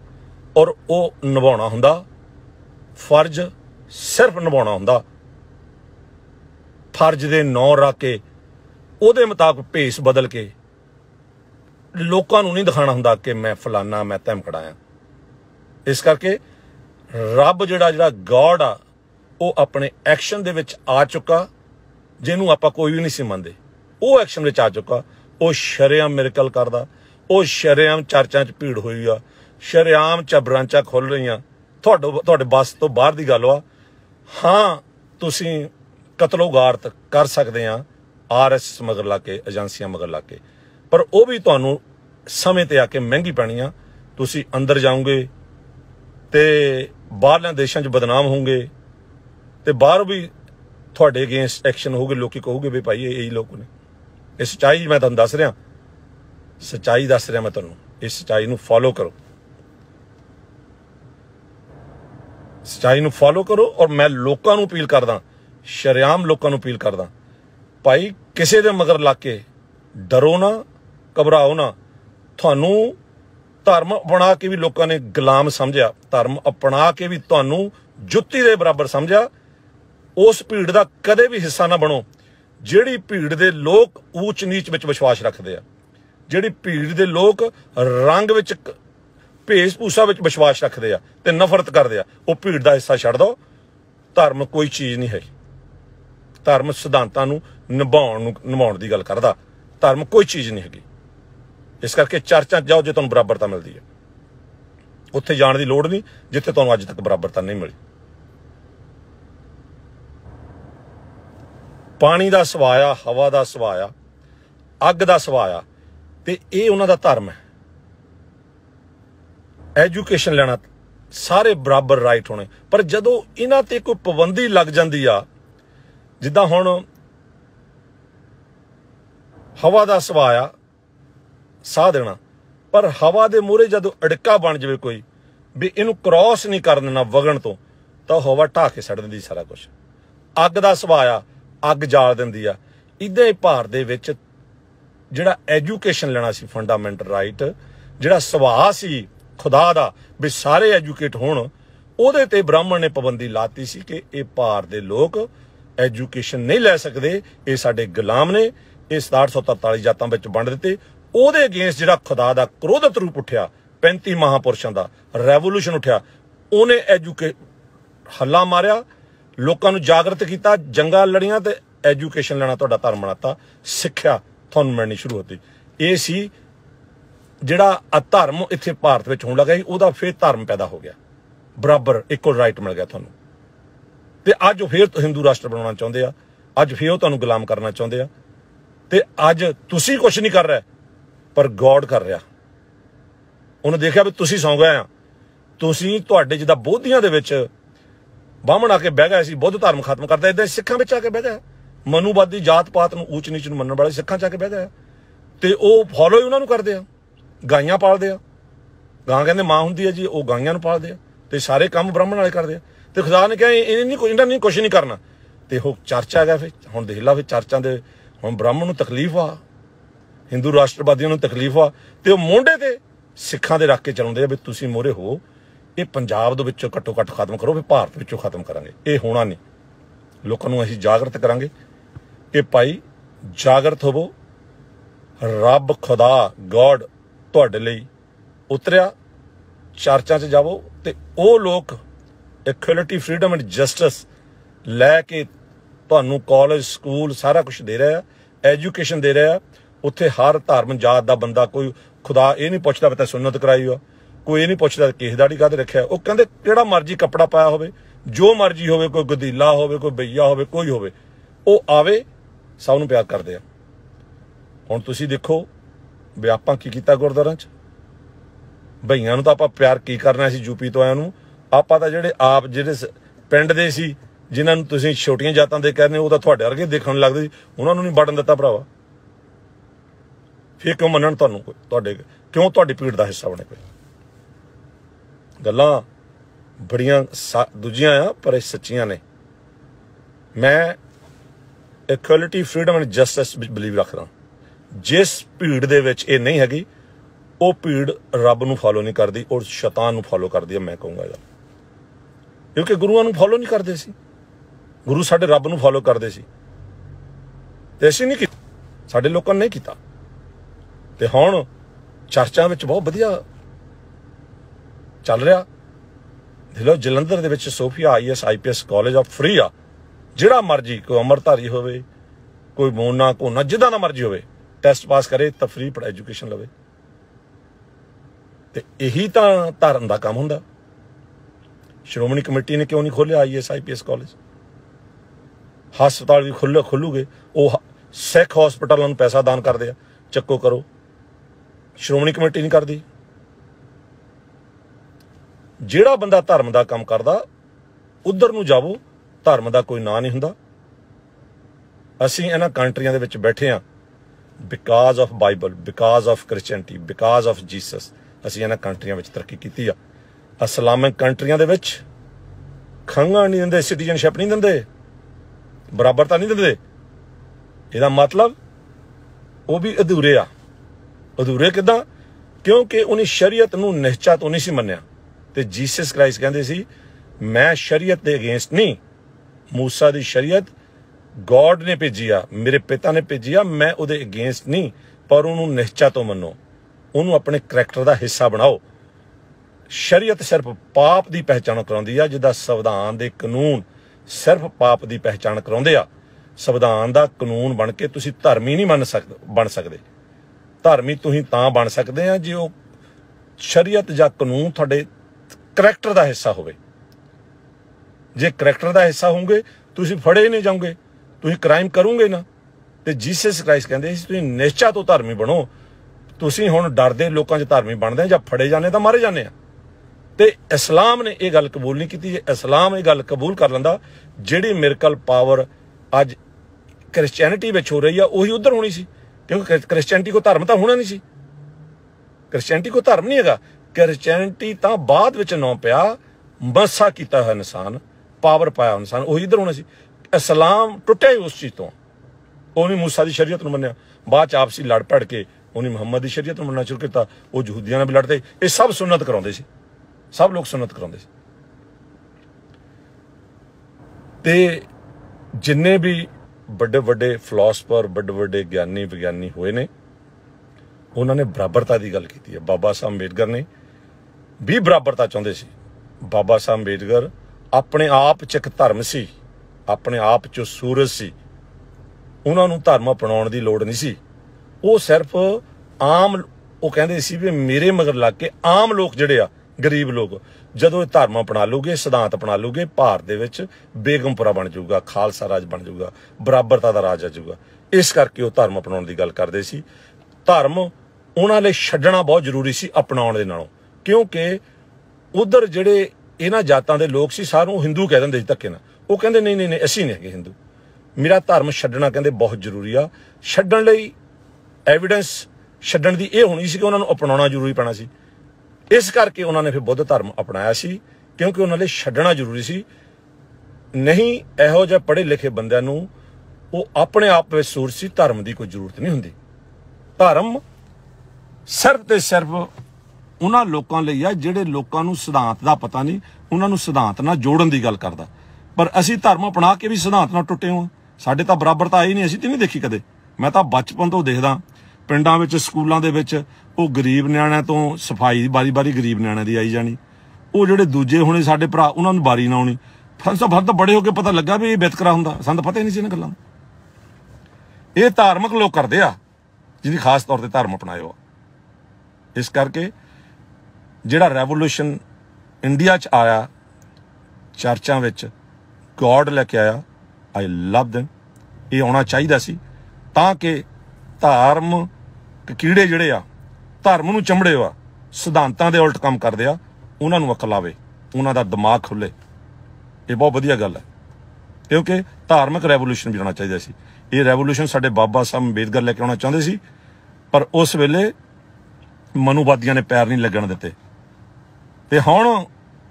ਔਰ ਉਹ ਨਿਭਾਉਣਾ ਹੁੰਦਾ। ਫਰਜ਼ ਸਿਰਫ ਨਿਭਾਉਣਾ ਹੁੰਦਾ। ਫਰਜ਼ ਦੇ ਨੌ ਰੱਖ ਕੇ ਉਹਦੇ ਮੁਤਾਬਕ ਭੇਸ ਬਦਲ ਕੇ ਲੋਕਾਂ ਨੂੰ ਨਹੀਂ ਦਿਖਾਣਾ ਹੁੰਦਾ ਕਿ ਮੈਂ ਫਲਾਨਾ, ਮੈਂ ਧਮਕੜਾ ਆ। ਇਸ ਕਰਕੇ ਰੱਬ ਜਿਹੜਾ ਜਿਹੜਾ ਗੋਡ ਆ, ਉਹ ਆਪਣੇ ਐਕਸ਼ਨ ਦੇ ਵਿੱਚ ਆ ਚੁੱਕਾ, ਜਿਹਨੂੰ ਆਪਾਂ ਕੋਈ ਵੀ ਨਹੀਂ ਸੀ ਮੰਨਦੇ। ਉਹ ਐਕਸ਼ਨ ਵਿੱਚ ਆ ਚੁੱਕਾ। ਉਹ ਸ਼ਰੇਆਮ ਮਿਰਕਲ ਕਰਦਾ। ਉਹ ਸ਼ਰੇਆਮ ਚਰਚਾਂ 'ਚ ਭੀੜ ਹੋਈ ਆ। ਸ਼ਰੇਆਮ ਚ ਖੁੱਲ ਰਹੀਆਂ। ਤੁਹਾਡੇ ਤੁਹਾਡੇ ਬਸ ਤੋਂ ਬਾਹਰ ਦੀ ਗੱਲ ਆ ਹਾਂ, ਤੁਸੀਂ ਕਤਲੋਗਾਰਤ ਕਰ ਸਕਦੇ ਆ ਆਰਐਸ ਮਗਰ ਲਾ ਕੇ, ਏਜੰਸੀਆਂ ਮਗਰ ਲਾ ਕੇ। ਪਰ ਉਹ ਵੀ ਤੁਹਾਨੂੰ ਸਮੇਂ ਤੇ ਆ ਕੇ ਮਹਿੰਗੀ ਪੈਣੀ ਆ। ਤੁਸੀਂ ਅੰਦਰ ਜਾਓਗੇ ਤੇ ਬਾਹਰਲੇ ਦੇਸ਼ਾਂ 'ਚ ਬਦਨਾਮ ਹੋਵੋਗੇ ਤੇ ਬਾਹਰ ਵੀ ਤੁਹਾਡੇ ਅਗੇਂਸਟ ਐਕਸ਼ਨ ਹੋਊਗੇ, ਲੋਕੀ ਕਹੋਗੇ ਵੀ ਭਾਈ ਇਹ ਇਹੀ ਲੋਕ ਨੇ। ਇਹ ਸੱਚਾਈ ਮੈਂ ਤੁਹਾਨੂੰ ਦੱਸ ਰਿਹਾ। ਸੱਚਾਈ ਦੱਸ ਰਿਹਾ ਮੈਂ ਤੁਹਾਨੂੰ। ਇਸ ਸੱਚਾਈ ਨੂੰ ਫੋਲੋ ਕਰੋ। ਸੱਚਾਈ ਨੂੰ ਫੋਲੋ ਕਰੋ ਔਰ ਮੈਂ ਲੋਕਾਂ ਨੂੰ ਅਪੀਲ ਕਰਦਾ ਸ਼ਰਿਆਮ ਲੋਕਾਂ ਨੂੰ ਅਪੀਲ ਕਰਦਾ, ਭਾਈ ਕਿਸੇ ਦੇ ਮਗਰ ਲੱਗ ਕੇ ਡਰੋ ਨਾ, ਘਬਰਾਓ ਨਾ। ਤੁਹਾਨੂੰ ਧਰਮ ਅਪਣਾ ਕੇ ਵੀ ਲੋਕਾਂ ਨੇ ਗੁਲਾਮ ਸਮਝਿਆ, ਧਰਮ ਅਪਣਾ ਕੇ ਵੀ ਤੁਹਾਨੂੰ ਜੁੱਤੀ ਦੇ ਬਰਾਬਰ ਸਮਝਿਆ, ਉਸ ਭੀੜ ਦਾ ਕਦੇ ਵੀ ਹਿੱਸਾ ਨਾ ਬਣੋ, ਜਿਹੜੀ ਭੀੜ ਦੇ ਲੋਕ ਊਚ ਨੀਚ ਵਿੱਚ ਵਿਸ਼ਵਾਸ ਰੱਖਦੇ ਆ। ਜਿਹੜੀ ਭੀੜ ਦੇ ਲੋਕ ਰੰਗ ਵਿੱਚ ਭੇਸ ਭੂਸਾ ਵਿੱਚ ਵਿਸ਼ਵਾਸ ਰੱਖਦੇ ਆ ਤੇ ਨਫ਼ਰਤ ਕਰਦੇ ਆ, ਉਹ ਭੀੜ ਦਾ ਹਿੱਸਾ ਛੱਡ ਦਿਓ ਧਰਮ ਕੋਈ ਚੀਜ਼ ਨਹੀਂ ਹੈ ਧਰਮ ਸਿਧਾਂਤਾਂ ਨੂੰ ਨਿਭਾਉਣ ਨੂੰ, ਨਿਭਾਉਣ ਦੀ ਗੱਲ ਕਰਦਾ। ਧਰਮ ਕੋਈ ਚੀਜ਼ ਨਹੀਂ ਹੈਗੀ। ਇਸ ਕਰਕੇ ਚਰਚਾਂ 'ਚ ਜਾਓ ਜੇ ਤੁਹਾਨੂੰ ਬਰਾਬਰਤਾ ਮਿਲਦੀ ਹੈ। ਉੱਥੇ ਜਾਣ ਦੀ ਲੋੜ ਨਹੀਂ, ਜਿੱਥੇ ਤੁਹਾਨੂੰ ਅੱਜ ਤੱਕ ਬਰਾਬਰਤਾ ਨਹੀਂ ਮਿਲੀ। ਪਾਣੀ ਦਾ ਸਵਾਇਆ, ਹਵਾ ਦਾ ਸਵਾਇਆ, ਅੱਗ ਦਾ ਸਵਾਇਆ, ਤੇ ਇਹ ਉਹਨਾਂ ਦਾ ਧਰਮ ਹੈ। ਐਜੂਕੇਸ਼ਨ ਲੈਣਾ, ਸਾਰੇ ਬਰਾਬਰ ਰਾਈਟ ਹੋਣੇ। ਪਰ ਜਦੋਂ ਇਹਨਾਂ ਤੇ ਕੋਈ ਪਾਬੰਦੀ ਲੱਗ ਜਾਂਦੀ ਆ ਜਿੱਦਾਂ ਹੁਣ ਹਵਾ ਦਾ ਸਵਾਇਆ ਸਾਹ ਦੇਣਾ। ਪਰ ਹਵਾ ਦੇ ਮੂਹਰੇ ਜਦੋਂ ਅੜਕਾ ਬਣ ਜਾਵੇ ਕੋਈ, ਵੀ ਇਹਨੂੰ ਕ੍ਰਾਸ ਨਹੀਂ ਕਰ ਦੇਣਾ ਵਗਣ ਤੋਂ, ਤਾਂ ਹਵਾ ਢਾਹ ਕੇ ਛੱਡ ਦਿੰਦੀ ਸਾਰਾ ਕੁਝ ਅੱਗ ਦਾ ਸਵਾਇਆ ਅੱਗ ਜਾਲ ਦਿੰਦੀ ਆ। ਇਦਾਂ ਹੀ ਭਾਰਤ ਦੇ ਵਿੱਚ ਜਿਹੜਾ ਐਜੂਕੇਸ਼ਨ ਲੈਣਾ ਸੀ ਫੰਡਾਮੈਂਟਲ ਰਾਈਟ ਜਿਹੜਾ ਸੁਭਾਅ ਸੀ ਖੁਦਾ ਦਾ, ਵੀ ਸਾਰੇ ਐਜੂਕੇਟ ਹੋਣ, ਉਹਦੇ ਤੇ ਬ੍ਰਾਹਮਣ ਨੇ ਪਾਬੰਦੀ ਲਾਤੀ ਸੀ ਕਿ ਇਹ ਭਾਰਤ ਦੇ ਲੋਕ ਐਜੂਕੇਸ਼ਨ ਨਹੀਂ ਲੈ ਸਕਦੇ, ਇਹ ਸਾਡੇ ਗੁਲਾਮ ਨੇ, ਇਹ 6743 ਜਾਤਾਂ ਵਿੱਚ ਵੰਡ ਦਿੱਤੇ। ਉਹਦੇ ਅਗੇਂਸਟ ਜਿਹੜਾ ਖੁਦਾ ਦਾ ਕ੍ਰੋਧਤ ਰੂਪ ਉੱਠਿਆ 35 ਮਹਾਪੁਰਸ਼ਾਂ ਦਾ ਰੈਵੋਲੂਸ਼ਨ ਉੱਠਿਆ, ਉਹਨੇ ਐਜੂਕੇ, ਹੱਲਾ ਮਾਰਿਆ, ਲੋਕਾਂ ਨੂੰ ਜਾਗਰਤ ਕੀਤਾ, ਜੰਗਾਂ ਲੜੀਆਂ ਤੇ ਐਜੂਕੇਸ਼ਨ ਲੈਣਾ ਤੁਹਾਡਾ ਧਰਮ ਬਣਾਤਾ, ਸਿੱਖਿਆ ਤੁਹਾਨੂੰ ਮਿਲਣੀ ਸ਼ੁਰੂ ਹੋਤੀ। ਇਹ ਸੀ ਜਿਹੜਾ ਅਧਰਮ ਇੱਥੇ ਭਾਰਤ ਵਿੱਚ ਹੋਣ ਲੱਗਾ ਸੀ, ਉਹਦਾ ਫੇਰ ਧਰਮ ਪੈਦਾ ਹੋ ਗਿਆ। ਬਰਾਬਰ ਇਕੁਅਲ ਰਾਈਟ ਮਿਲ ਗਿਆ ਤੁਹਾਨੂੰ। ਤੇ ਅੱਜ ਉਹ ਫੇਰ ਹਿੰਦੂ ਰਾਸ਼ਟਰ ਬਣਾਉਣਾ ਚਾਹੁੰਦੇ ਆ। ਅੱਜ ਫੇਰ ਉਹ ਤੁਹਾਨੂੰ ਗੁਲਾਮ ਕਰਨਾ ਚਾਹੁੰਦੇ ਆ। ਤੇ ਅੱਜ ਤੁਸੀਂ ਕੁਝ ਨਹੀਂ ਕਰ ਰਹੇ, ਪਰ ਗੋਡ ਕਰ ਰਿਹਾ। ਉਹਨੇ ਦੇਖਿਆ ਵੀ ਤੁਸੀਂ ਸੌਂ ਗਏ ਆ। ਤੁਸੀਂ ਤੁਹਾਡੇ ਜਿਹਦਾ ਬੋਧੀਆਂ ਦੇ ਵਿੱਚ ਬਾਹਮਣ ਆ ਕੇ ਬਹਿ ਗਿਆ ਸੀ, ਬੁੱਧ ਧਰਮ ਖਤਮ ਕਰਦਾ ਇਦਾਂ ਸਿੱਖਾਂ ਵਿੱਚ ਆ ਕੇ ਬਹਿ ਗਿਆ। ਮਨੂਵਾਦੀ ਜਾਤ ਪਾਤ ਨੂੰ ਉੱਚ ਨੀਚ ਨੂੰ ਮੰਨਣ ਵਾਲੇ ਸਿੱਖਾਂ ਚ ਆ ਕੇ ਬਹਿ ਗਿਆ। ਤੇ ਉਹ ਫੋਲੋ ਹੀ ਉਹਨਾਂ ਨੂੰ ਕਰਦੇ ਆ। ਗਾਈਆਂ ਪਾਲਦੇ ਆ। ਗਾਂ ਕਹਿੰਦੇ ਮਾਂ ਹੁੰਦੀ ਹੈ ਜੀ, ਉਹ ਗਾਈਆਂ ਨੂੰ ਪਾਲਦੇ ਆ। ਤੇ ਸਾਰੇ ਕੰਮ ਬ੍ਰਾਹਮਣ ਵਾਲੇ ਕਰਦੇ ਆ। ਤੇ ਖੁਦਾ ਨੇ ਕਿਹਾ, ਇਹ ਨਹੀਂ ਕੁਝ ਇਹਨਾਂ ਨਹੀਂ ਕੁਝ ਨਹੀਂ ਕਰਨਾ। ਤੇ ਉਹ ਚਰਚਾ ਹੈਗਾ ਫਿਰ। ਹੁਣ ਦੇਖ ਲਾ ਫਿਰ ਚਰਚਾਂ ਦੇ ਹੁਣ ਬ੍ਰਾਹਮਣ ਨੂੰ ਤਕਲੀਫ ਆ। ਹਿੰਦੂ ਰਾਸ਼ਟਰਵਾਦੀਆਂ ਨੂੰ ਤਕਲੀਫ ਆ। ਤੇ ਉਹ ਮੋਢੇ ਤੇ ਸਿੱਖਾਂ ਦੇ ਰੱਖ ਕੇ ਚਲਾਉਂਦੇ ਆ ਵੀ ਤੁਸੀਂ ਮੋਰੇ ਹੋ। ਇਹ ਪੰਜਾਬ ਦੇ ਵਿੱਚੋਂ ਘੱਟੋ ਘੱਟ ਖਤਮ ਕਰੋ, ਵੀ ਭਾਰਤ ਵਿੱਚੋਂ ਖਤਮ ਕਰਾਂਗੇ। ਇਹ ਹੋਣਾ ਨਹੀਂ। ਲੋਕਾਂ ਨੂੰ ਅਸੀਂ ਜਾਗਰਤ ਕਰਾਂਗੇ ਕਿ ਭਾਈ ਜਾਗਰਤ ਹੋਵੋ। ਰੱਬ ਖੁਦਾ, ਗੋਡ ਤੁਹਾਡੇ ਲਈ ਉਤਰਿਆ। ਚਰਚਾਂ 'ਚ ਜਾਵੋ। ਤੇ ਉਹ ਲੋਕ ਇਕੁਐਲਿਟੀ ਫਰੀडम ਐਂਡ ਜਸਟਿਸ ਲੈ ਕੇ ਤੁਹਾਨੂੰ ਕਾਲਜ ਸਕੂਲ ਸਾਰਾ ਕੁਝ ਦੇ ਰਿਹਾ ਐਜੂਕੇਸ਼ਨ ਦੇ ਰਿਹਾ ਉੱਥੇ ਹਰ ਧਰਮ ਜਾਤ ਦਾ ਬੰਦਾ ਕੋਈ ਖੁਦਾ ਇਹ ਨਹੀਂ ਪੁੱਛਦਾ ਵੀ ਤਾਂ ਸੁਨਨਤ ਕਰਾਈ ਹੋ ਕੋਈ ਇਹ ਨਹੀਂ ਪੁੱਛਦਾ ਕਿਸ ਦਾੜੀ ਕਾਹਦੇ ਰੱਖਿਆ। ਉਹ ਕਹਿੰਦੇ ਕਿਹੜਾ ਮਰਜ਼ੀ ਕੱਪੜਾ ਪਾਇਆ ਹੋਵੇ, ਜੋ ਮਰਜ਼ੀ ਹੋਵੇ, ਕੋਈ ਗਦੀਲਾ ਹੋਵੇ, ਕੋਈ ਬਈਆ ਹੋਵੇ, ਕੋਈ ਹੋਵੇ, ਉਹ ਆਵੇ, ਸਭ ਨੂੰ ਪਿਆਰ ਕਰਦੇ ਆ। ਹੁਣ ਤੁਸੀਂ ਦੇਖੋ ਵੀ ਆਪਾਂ ਕੀ ਕੀਤਾ ਗੁਰਦੁਆਰਾਂ 'ਚ? ਭਈਆਂ ਨੂੰ ਤਾਂ ਆਪਾਂ ਪਿਆਰ ਕੀ ਕਰਨਾ ਸੀ ਯੂਪੀ ਤੋਂ ਆਇਆਂ ਨੂੰ? ਆਪਾਂ ਤਾਂ ਜਿਹੜੇ ਆਪ, ਜਿਹੜੇ ਸ- ਪਿੰਡ ਦੇ ਸੀ, ਜਿਨ੍ਹਾਂ ਨੂੰ ਤੁਸੀਂ ਛੋਟੀਆਂ ਜਾਤਾਂ ਦੇ ਕਹਿੰਦੇ ਉਹ ਤਾਂ ਤੁਹਾਡੇ ਵਰਗੇ ਦੇਖਣ ਲੱਗਦੇ ਸੀ। ਉਹਨਾਂ ਨੂੰ ਨਹੀਂ ਵੜਨ ਦਿੱਤਾ ਭਰਾਵਾ। ਫਿਰ ਕਿਉਂ ਮੰਨਣ ਤੁਹਾਨੂੰ ਕੋਈ? ਤੁਹਾਡੇ, ਕਿਉਂ ਤੁਹਾਡੀ ਪੀੜ ਦਾ ਹਿੱਸਾ ਬਣੇ ਕੋਈ? ਗੱਲਾਂ ਬੜੀਆਂ ਸਾ- ਦੂਜੀਆਂ ਆ, ਪਰ ਇਹ ਸੱਚੀਆਂ ਨੇ। ਮੈਂ ਇਕੁਐਲਿਟੀ ਫਰੀडम ਐਂਡ ਜਸਟਿਸ ਵਿੱਚ ਬਲੀਵ ਰੱਖਦਾ ਜਿਸ ਭੀੜ ਦੇ ਵਿੱਚ ਇਹ ਨਹੀਂ ਹੈਗੀ ਉਹ ਭੀੜ ਰੱਬ ਨੂੰ ਫਾਲੋ ਨਹੀਂ ਕਰਦੀ ਔਰ ਸ਼ੈਤਾਨ ਨੂੰ ਫਾਲੋ ਕਰਦੀ ਹੈ ਮੈਂ ਕਹੂੰਗਾ ਯਾਰ ਕਿਉਂਕਿ ਗੁਰੂਆਂ ਨੂੰ ਫਾਲੋ ਨਹੀਂ ਕਰਦੇ ਸੀ। ਗੁਰੂ ਸਾਡੇ ਰੱਬ ਨੂੰ ਫਾਲੋ ਕਰਦੇ ਸੀ। ਤੇ ਅਸੀਂ ਨਹੀਂ ਕੀਤਾ। ਸਾਡੇ ਲੋਕਾਂ ਨੇ ਨਹੀਂ ਕੀਤਾ। ਤੇ ਹੁਣ ਚਰਚਾਂ ਵਿੱਚ ਬਹੁਤ ਵਧੀਆ ਚੱਲ ਰਿਹਾ। ਦਿਲੋ ਜਲੰਧਰ ਦੇ ਵਿੱਚ Sophia IAS IPS college of free ਆ। ਜਿਹੜਾ ਮਰਜ਼ੀ ਕੋਈ ਅਮਰਧਾਰੀ ਹੋਵੇ, ਕੋਈ ਮੋਨਾ ਕੋਨਾ ਜਿੱਦਾਂ ਦਾ ਮਰਜ਼ੀ ਹੋਵੇ ਟੈਸਟ ਪਾਸ ਕਰੇ ਤਾਂ ਫ੍ਰੀ ਪੜ ਐਜੂਕੇਸ਼ਨ ਲਵੇ। ਤੇ ਇਹੀ ਤਾਂ ਧਰਮ ਦਾ ਕੰਮ ਹੁੰਦਾ। ਸ਼੍ਰੋਮਣੀ ਕਮੇਟੀ ਨੇ ਕਿਉਂ ਨਹੀਂ ਖੋਲਿਆ ਆਈਐਸ ਆਈਪੀਐਸ ਕਾਲਜ? ਹਸਪਤਾਲ ਵੀ ਖੁੱਲੇ ਖੁੱਲੂਗੇ, ਉਹ ਸਿੱਖ ਹਸਪਤਾਲਾਂ ਨੂੰ ਪੈਸਾ ਦਾਨ ਕਰਦੇ ਆ, ਚੱਕੋ ਕਰੋ। ਸ਼੍ਰੋਮਣੀ ਕਮੇਟੀ ਨਹੀਂ ਕਰਦੀ। ਜਿਹੜਾ ਬੰਦਾ ਧਰਮ ਦਾ ਕੰਮ ਕਰਦਾ, ਉਧਰ ਨੂੰ ਜਾਵੋ, ਧਰਮ ਦਾ ਕੋਈ ਨਾਂ ਨਹੀਂ ਹੁੰਦਾ। ਅਸੀਂ ਇਹਨਾਂ ਕੰਟਰੀਆਂ ਦੇ ਵਿੱਚ ਬੈਠੇ ਆ because of Bible because of Christianity because of Jesus ਅਸੀਂ ਇਹਨਾਂ ਕੰਟਰੀਆਂ ਵਿੱਚ ਤਰੱਕੀ ਕੀਤੀ ਆ। ਇਸਲਾਮਿਕ ਕੰਟਰੀਆਂ ਦੇ ਵਿੱਚ ਖੰਗਾ ਨਹੀਂ ਦਿੰਦੇ, ਸਿਟੀਜ਼ਨਸ਼ਿਪ ਨਹੀਂ ਦਿੰਦੇ, ਬਰਾਬਰਤਾ ਨਹੀਂ ਦਿੰਦੇ। ਇਹਦਾ ਮਤਲਬ ਉਹ ਵੀ ਅਧੂਰੇ ਆ। ਅਧੂਰੇ ਕਿਦਾਂ? ਕਿਉਂਕਿ ਉਹਨੇ ਸ਼ਰੀਅਤ ਨੂੰ ਨਿਸ਼ਚਾ ਤੋਂ ਨਹੀਂ ਸੀ ਮੰਨਿਆ। ਤੇ ਜੀਸਸ ਕ੍ਰਾਈਸਟ ਕਹਿੰਦੇ ਸੀ, ਮੈਂ ਸ਼ਰੀਅਤ ਦੇ ਅਗੇਂਸਟ ਨਹੀਂ। ਮੂਸਾ ਦੀ ਸ਼ਰੀਅਤ ਗੋਡ ਨੇ ਭੇਜੀ ਆ, ਮੇਰੇ ਪਿਤਾ ਨੇ ਭੇਜੀ ਆ, ਮੈਂ ਉਹਦੇ ਅਗੇਂਸਟ ਨਹੀਂ, ਪਰ ਉਹਨੂੰ ਨਿਸ਼ਚਾ ਤੋਂ ਮੰਨੋ। ਉਹਨੂੰ ਆਪਣੇ ਕੈਰੈਕਟਰ ਦਾ ਹਿੱਸਾ ਬਣਾਓ। ਸ਼ਰੀਅਤ ਸਿਰਫ ਪਾਪ ਦੀ ਪਹਿਚਾਣ ਕਰਾਉਂਦੀ ਆ ਜਿਹਦਾ ਸੰਵਿਧਾਨ ਦੇ ਕਾਨੂੰਨ ਸਿਰਫ ਪਾਪ ਦੀ ਪਹਿਚਾਣ ਕਰਾਉਂਦੇ ਆ। ਸੰਵਿਧਾਨ ਦਾ ਕਾਨੂੰਨ ਬਣ ਕੇ ਤੁਸੀਂ ਧਰਮੀ ਨਹੀਂ ਮੰਨ ਸਕਦੇ ਬਣ ਸਕਦੇ। ਧਰਮੀ ਤੁਸੀਂ ਤਾਂ ਬਣ ਸਕਦੇ ਆ, ਜੇ ਉਹ ਸ਼ਰੀਅਤ ਜਾਂ ਕਾਨੂੰਨ ਤੁਹਾਡੇ ਕਰੈਕਟਰ ਦਾ ਹਿੱਸਾ ਹੋਵੇ। ਜੇ ਕਰੈਕਟਰ ਦਾ ਹਿੱਸਾ ਹੋਵੋਗੇ, ਤੁਸੀਂ ਫੜੇ ਨਹੀਂ ਜਾਓਗੇ। ਤੁਸੀਂ ਕ੍ਰਾਈਮ ਕਰੋਗੇ ਨਾ। ਤੇ ਜੀਸਸ ਕ੍ਰਾਈਸਟ ਕਹਿੰਦੇ ਸੀ, ਤੁਸੀਂ ਨਿਸ਼ਚਾ ਤੋਂ ਧਰਮੀ ਬਣੋ। ਤੁਸੀਂ ਹੁਣ ਡਰਦੇ ਲੋਕਾਂ 'ਚ ਧਰਮੀ ਬਣਦੇ ਆ ਜਾਂ ਫੜੇ ਜਾਂਦੇ ਤਾਂ ਮਾਰੇ ਜਾਂਦੇ ਆ। ਤੇ ਇਸਲਾਮ ਨੇ ਇਹ ਗੱਲ ਕਬੂਲ ਨਹੀਂ ਕੀਤੀ, ਜੇ ਇਸਲਾਮ ਇਹ ਗੱਲ ਕਬੂਲ ਕਰ ਲੈਂਦਾ, ਜਿਹੜੀ ਮਿਰਕਲ ਪਾਵਰ ਅੱਜ ਕ੍ਰਿਸਚੀਅਨਿਟੀ ਵਿੱਚ ਹੋ ਰਹੀ ਆ, ਉਹੀ ਉਧਰ ਹੋਣੀ ਸੀ। ਕਿਉਂਕਿ ਕ੍ਰਿਸਚੀਅਨਿਟੀ ਕੋ ਧਰਮ ਤਾਂ ਹੋਣਾ ਨਹੀਂ ਸੀ। ਕ੍ਰਿਸਚੀਅਨਿਟੀ ਕੋ ਧਰਮ ਨਹੀਂ ਹੈਗਾ। ਕ੍ਰਿਸਚੀਅਨਿਟੀ ਤਾਂ ਬਾਅਦ ਵਿੱਚ ਨੌ ਪਿਆ, ਮਸਾ ਕੀਤਾ ਹੋਇਆ ਇਨਸਾਨ ਪਾਵਰ ਪਾਇਆ ਇਨਸਾਨ, ਉਹੀ ਇਧਰ ਹੋਣਾ ਸੀ। ਇਸਲਾਮ ਟੁੱਟਿਆ ਹੀ ਉਸ ਚੀਜ਼ ਤੋਂ। ਉਹਨੇ ਮੂਸਾ ਦੀ ਸ਼ਰੀਅਤ ਨੂੰ ਮੰਨਿਆ। ਬਾਅਦ ਚ ਆਪਸੀ ਲੜ ਪੜ ਕੇ ਉਹਨੇ ਮੁਹੰਮਦ ਦੀ ਸ਼ਰੀਅਤ ਨੂੰ ਮੰਨਣਾ ਸ਼ੁਰੂ ਕੀਤਾ, ਉਹ ਯਹੂਦੀਆਂ ਨਾਲ ਵੀ ਲੜਦੇ, ਇਹ ਸਭ ਸੁਨਨਤ ਕਰਾਉਂਦੇ ਸੀ। ਸਭ ਲੋਕ ਸੁਨਨਤ ਕਰਾਉਂਦੇ ਸੀ। ਤੇ ਜਿੰਨੇ ਵੀ ਵੱਡੇ ਵੱਡੇ ਫਿਲਾਸਫਰ ਵੱਡੇ ਵੱਡੇ ਗਿਆਨੀ, ਵਿਗਿਆਨੀ ਹੋਏ ਨੇ, ਉਹਨਾਂ ਨੇ ਬਰਾਬਰਤਾ ਦੀ ਗੱਲ ਕੀਤੀ ਹੈ। ਬਾਬਾ ਸਾਹਿਬ ਅੰਬੇਡਕਰ ਨੇ ਵੀ ਬਰਾਬਰਤਾ ਚਾਹੁੰਦੇ ਸੀ। ਬਾਬਾ ਸਾਹਿਬ ਅੰਬੇਡਕਰ ਆਪਣੇ ਆਪ ਚ ਇੱਕ ਧਰਮ ਸੀ, ਆਪਣੇ ਆਪ ਚ ਸੂਰਜ ਸੀ। ਉਹਨਾਂ ਨੂੰ ਧਰਮ ਅਪਣਾਉਣ ਦੀ ਲੋੜ ਨਹੀਂ ਸੀ। ਉਹ ਸਿਰਫ ਆਮ ਉਹ ਕਹਿੰਦੇ ਸੀ ਵੀ ਮੇਰੇ ਮਗਰ ਲੱਗ ਕੇ ਆਮ ਲੋਕ ਜਿਹੜੇ ਆ, ਗਰੀਬ ਲੋਕ, ਜਦੋਂ ਇਹ ਧਰਮ ਅਪਣਾ ਲੂਗੇ, ਸਿਧਾਂਤ ਅਪਣਾ ਲੂਗੇ, ਭਾਰਤ ਦੇ ਵਿੱਚ ਬੇਗਮਪੁਰਾ ਬਣ ਜਾਊਗਾ, ਖਾਲਸਾ ਰਾਜ ਬਣ ਜਾਊਗਾ, ਬਰਾਬਰਤਾ ਦਾ ਰਾਜ ਆ ਜਾਊਗਾ। ਇਸ ਕਰਕੇ ਉਹ ਧਰਮ ਅਪਣਾਉਣ ਦੀ ਗੱਲ ਕਰਦੇ ਸੀ। ਧਰਮ ਉਹਨਾਂ ਲਈ ਛੱਡਣਾ ਬਹੁਤ ਜ਼ਰੂਰੀ ਸੀ ਅਪਣਾਉਣ ਦੇ ਨਾਲੋਂ, ਕਿਉਂਕਿ ਉਧਰ ਜਿਹੜੇ ਇਹਨਾਂ ਜਾਤਾਂ ਦੇ ਲੋਕ ਸੀ, ਸਾਰਿਆਂ ਨੂੰ ਹਿੰਦੂ ਕਹਿ ਦਿੰਦੇ ਸੀ ਧੱਕੇ ਨਾਲ। ਉਹ ਕਹਿੰਦੇ, ਨਹੀਂ ਨਹੀਂ ਨਹੀਂ, ਅਸੀਂ ਨਹੀਂ ਹੈਗੇ ਹਿੰਦੂ। ਮੇਰਾ ਧਰਮ ਛੱਡਣਾ ਕਹਿੰਦੇ ਬਹੁਤ ਜ਼ਰੂਰੀ ਆ। ਛੱਡਣ ਲਈ ਐਵੀਡੈਂਸ ਛੱਡਣ ਦੀ ਇਹ ਹੋਣੀ ਸੀ ਕਿ ਉਹਨਾਂ ਨੂੰ ਅਪਣਾਉਣਾ ਜ਼ਰੂਰੀ ਪੈਣਾ ਸੀ। ਇਸ ਕਰਕੇ ਉਹਨਾਂ ਨੇ ਫਿਰ ਬੁੱਧ ਧਰਮ ਅਪਣਾਇਆ ਸੀ, ਕਿਉਂਕਿ ਉਹਨਾਂ ਲਈ ਛੱਡਣਾ ਜ਼ਰੂਰੀ ਸੀ। ਨਹੀਂ, ਇਹੋ ਜਿਹੇ ਪੜ੍ਹੇ ਲਿਖੇ ਬੰਦਿਆਂ ਨੂੰ ਉਹ ਆਪਣੇ ਆਪ ਵਿੱਚ ਸੂਰ ਸੀ ਧਰਮ ਦੀ ਕੋਈ ਜ਼ਰੂਰਤ ਨਹੀਂ ਹੁੰਦੀ। ਧਰਮ ਸਿਰਫ ਤੇ ਸਿਰਫ ਉਹਨਾਂ ਲੋਕਾਂ ਲਈ ਆ, ਜਿਹੜੇ ਲੋਕਾਂ ਨੂੰ ਸਿਧਾਂਤ ਦਾ ਪਤਾ ਨਹੀਂ, ਉਹਨਾਂ ਨੂੰ ਸਿਧਾਂਤ ਨਾਲ ਜੋੜਨ ਦੀ ਗੱਲ ਕਰਦਾ। ਪਰ ਅਸੀਂ ਧਰਮ ਅਪਣਾ ਕੇ ਵੀ ਸਿਧਾਂਤ ਨਾਲ ਟੁੱਟੇ ਹਾਂ। ਸਾਡੇ ਤਾਂ ਬਰਾਬਰ ਤਾਂ ਆਈ ਨਹੀਂ, ਅਸੀਂ ਤੇ ਨਹੀਂ ਦੇਖੀ ਕਦੇ। ਮੈਂ ਤਾਂ ਬਚਪਨ ਤੋਂ ਦੇਖਦਾ ਪਿੰਡਾਂ ਵਿੱਚ, ਸਕੂਲਾਂ ਦੇ ਵਿੱਚ ਉਹ ਗਰੀਬ ਨਿਆਣਿਆਂ ਤੋਂ ਸਫ਼ਾਈ ਦੀ ਬਾਰੀ-ਬਾਰੀ ਗਰੀਬ ਨਿਆਣਿਆਂ ਦੀ ਆਈ ਜਾਣੀ। ਉਹ ਜਿਹੜੇ ਦੂਜੇ ਹੋਣੇ ਸਾਡੇ ਭਰਾ, ਉਹਨਾਂ ਨੂੰ ਬਾਰੀ ਨਾ ਆਉਣੀ। ਫਿਰ ਤਾਂ ਫਿਰ ਬੜੇ ਹੋ ਕੇ ਪਤਾ ਲੱਗਾ ਵੀ ਇਹ ਬਿਤਕਰਾ ਹੁੰਦਾ। ਸਾਨੂੰ ਤਾਂ ਪਤਾ ਹੀ ਨਹੀਂ ਸੀ ਇਹਨਾਂ ਗੱਲਾਂ ਦਾ। ਇਹ ਧਾਰਮਿਕ ਲੋਕ ਕਰਦੇ ਆ, ਜਿਹਦੀ ਖਾਸ ਤੌਰ ਤੇ ਧਰਮ ਅਪਣਾਇਓ ਆ। ਇਸ ਕਰਕੇ ਜਿਹੜਾ ਰੈਵੋਲੂਸ਼ਨ ਇੰਡੀਆ ਚ ਆਇਆ, ਚਰਚਾਂ ਵਿੱਚ, ਗੋਡ ਲੈ ਕੇ ਆਇਆ, ਆਈ ਲਵ them ਇਹ ਆਉਣਾ ਚਾਹੀਦਾ ਸੀ। ਤਾਂ ਕਿ ਧਾਰਮ ਕੀੜੇ ਜਿਹੜੇ ਆ, ਧਰਮ ਨੂੰ ਚਮੜੇ ਆ ਸਿਧਾਂਤਾਂ ਦੇ ਉਲਟ ਕੰਮ ਕਰਦੇ ਆ, ਉਹਨਾਂ ਨੂੰ ਅਕਲ ਆਵੇ, ਉਹਨਾਂ ਦਾ ਦਿਮਾਗ ਖੁੱਲੇ। ਇਹ ਬਹੁਤ ਵਧੀਆ ਗੱਲ ਹੈ। ਕਿਉਂਕਿ ਧਾਰਮਿਕ ਰੈਵੋਲੂਸ਼ਨ ਵੀ ਆਉਣਾ ਚਾਹੀਦਾ ਸੀ। ਇਹ ਰੈਵੋਲੂਸ਼ਨ ਸਾਡੇ ਬਾਬਾ ਸਾਹਿਬ ਅੰਬੇਦਕਰ ਲੈ ਕੇ ਆਉਣਾ ਚਾਹੁੰਦੇ ਸੀ, ਪਰ ਉਸ ਵੇਲੇ ਮਨੂਵਾਦੀਆਂ ਨੇ ਪੈਰ ਨਹੀਂ ਲੱਗਣ ਦਿੱਤੇ। ਤੇ ਹੁਣ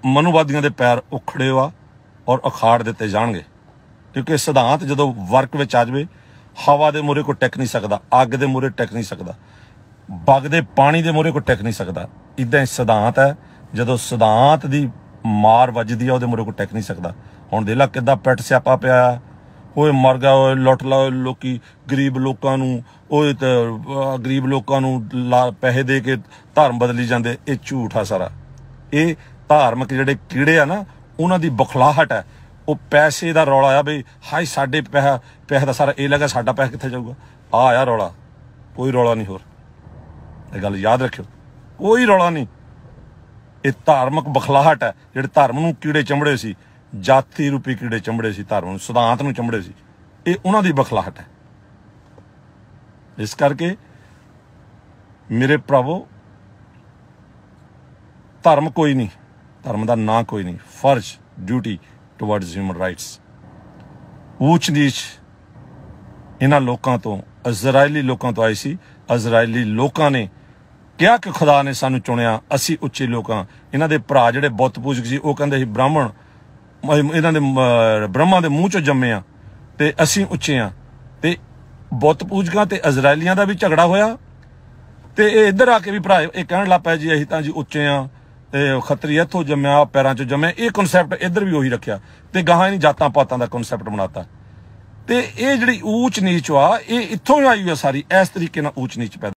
ਮਨੂਵਾਦੀਆਂ ਦੇ ਪੈਰ ਉਖੜੇ ਆ ਔਰ ਅਖਾੜ ਦਿੱਤੇ ਜਾਣਗੇ। ਕਿਉਂਕਿ ਸਿਧਾਂਤ ਜਦੋਂ ਵਰਕ ਵਿੱਚ ਆ ਜਾਵੇ ਹਵਾ ਦੇ ਮੂਹਰੇ ਕੋਈ ਟਿਕ ਨਹੀਂ ਸਕਦਾ, ਅੱਗ ਦੇ ਮੂਹਰੇ ਟਿਕ ਨਹੀਂ ਸਕਦਾ ਵਗਦੇ ਪਾਣੀ ਦੇ ਮੂਹਰੇ ਕੋਈ ਟਿਕ ਨਹੀਂ ਸਕਦਾ। ਇਦਾਂ ਹੀ ਸਿਧਾਂਤ ਹੈ, ਜਦੋਂ ਸਿਧਾਂਤ ਦੀ ਮਾਰ ਵੱਜਦੀ ਆ, ਉਹਦੇ ਮੂਹਰੇ ਕੋਈ ਟਿਕ ਨਹੀਂ ਸਕਦਾ। ਹੁਣ ਦੇਖ ਲਾ ਕਿੱਦਾਂ ਪਿੱਟ ਸਿਆਪਾ ਪਿਆ ਆ। ਓਏ ਮਰ ਗਿਆ, ਓਏ ਲੁੱਟ ਲਾ ਲੋਕੀ, ਗਰੀਬ ਲੋਕਾਂ ਨੂੰ, ਓਏ ਗਰੀਬ ਲੋਕਾਂ ਨੂੰ ਲਾ- ਪੈਸੇ ਦੇ ਕੇ ਧਰਮ ਬਦਲੀ ਜਾਂਦੇ, ਇਹ ਝੂਠ ਆ ਸਾਰਾ। ਇਹ ਧਾਰਮਿਕ ਜਿਹੜੇ ਕੀੜੇ ਆ ਨਾ, ਉਹਨਾਂ ਦੀ ਬਖਲਾਹਟ ਹੈ। ਉਹ ਪੈਸੇ ਦਾ ਰੌਲਾ ਆ ਬਈ ਹਾਈ ਸਾਡੇ ਪੈਸਾ, ਪੈਸੇ ਦਾ ਸਾਰਾ ਇਹ ਲੱਗਾ, ਸਾਡਾ ਪੈਸਾ ਕਿੱਥੇ ਜਾਊਗਾ? ਆ ਆਇਆ ਰੌਲਾ, ਕੋਈ ਰੌਲਾ ਨਹੀਂ ਹੋਰ। ਇਹ ਗੱਲ ਯਾਦ ਰੱਖਿਓ, ਕੋਈ ਰੌਲਾ ਨਹੀਂ। ਇਹ ਧਾਰਮਿਕ ਬਖਲਾਹਟ ਹੈ, ਜਿਹੜੇ ਧਰਮ ਨੂੰ ਕੀੜੇ ਚੰਬੜੇ ਸੀ, ਜਾਤੀ ਰੂਪੀ ਕੀੜੇ ਚੰਬੜੇ ਸੀ, ਧਰਮ ਨੂੰ, ਸਿਧਾਂਤ ਨੂੰ ਚੰਬੜੇ ਸੀ। ਇਹ ਉਹਨਾਂ ਦੀ ਬਖਲਾਹਟ ਹੈ। ਇਸ ਕਰਕੇ ਮੇਰੇ ਭਰਾਵੋ ਧਰਮ ਕੋਈ ਨਹੀਂ, ਧਰਮ ਦਾ ਨਾਂ ਕੋਈ ਨਹੀਂ, ਫਰਜ਼, ਡਿਊਟੀ ਟੁਵਰਡਸ ਹਿਊਮਨ ਰਾਈਟਸ ਉੱਚ ਨੀਚ ਇਹਨਾਂ ਲੋਕਾਂ ਤੋਂ, ਇਜ਼ਰਾਈਲੀ ਲੋਕਾਂ ਤੋਂ ਆਈ ਸੀ। ਇਜ਼ਰਾਈਲੀ ਲੋਕਾਂ ਨੇ ਕਿਹਾ ਕਿ ਖੁਦਾ ਨੇ ਸਾਨੂੰ ਚੁਣਿਆ, ਅਸੀਂ ਉੱਚੇ ਲੋਕਾਂ ਇਹਨਾਂ ਦੇ ਭਰਾ ਜਿਹੜੇ ਬੁੱਤ ਪੂਜਕ ਸੀ, ਉਹ ਕਹਿੰਦੇ ਸੀ, ਬ੍ਰਾਹਮਣ ਇਹਨਾਂ ਦੇ ਮ- ਬ੍ਰਹਮਾ ਦੇ ਮੂੰਹ ਚੋਂ ਜੰਮੇ ਆ ਤੇ ਅਸੀਂ ਉੱਚੇ ਆ ਤੇ ਬੁੱਤ ਪੂਜਕਾਂ ਤੇ ਇਜ਼ਰਾਈਲੀਆਂ ਦਾ ਵੀ ਝਗੜਾ ਹੋਇਆ। ਤੇ ਇਹ ਇੱਧਰ ਆ ਕੇ ਵੀ ਭਰਾ, ਇਹ ਕਹਿਣ ਲੱਗ ਪਿਆ ਜੀ, ਅਸੀਂ ਤਾਂ ਜੀ ਉੱਚੇ ਆ ਖੱਤਰੀ ਇੱਥੋਂ ਜੰਮਿਆ, ਪੈਰਾਂ 'ਚੋਂ ਜੰਮਿਆ। ਇਹ ਕਨਸੈਪਟ ਇੱਧਰ ਵੀ ਉਹੀ ਰੱਖਿਆ। ਤੇ ਗਾਹਾਂ ਨਹੀਂ ਜਾਤਾਂ ਪਾਤਾਂ ਦਾ ਕਨਸੈਪਟ ਬਣਾਤਾ। ਤੇ ਇਹ ਜਿਹੜੀ ਊਚ ਨੀਚ ਆ ਇਹ ਇੱਥੋਂ ਹੀ ਆਈ ਹੋਈ ਆ ਸਾਰੀ। ਇਸ ਤਰੀਕੇ ਨਾਲ ਊਚ ਨੀਚ ਪੈਦਾ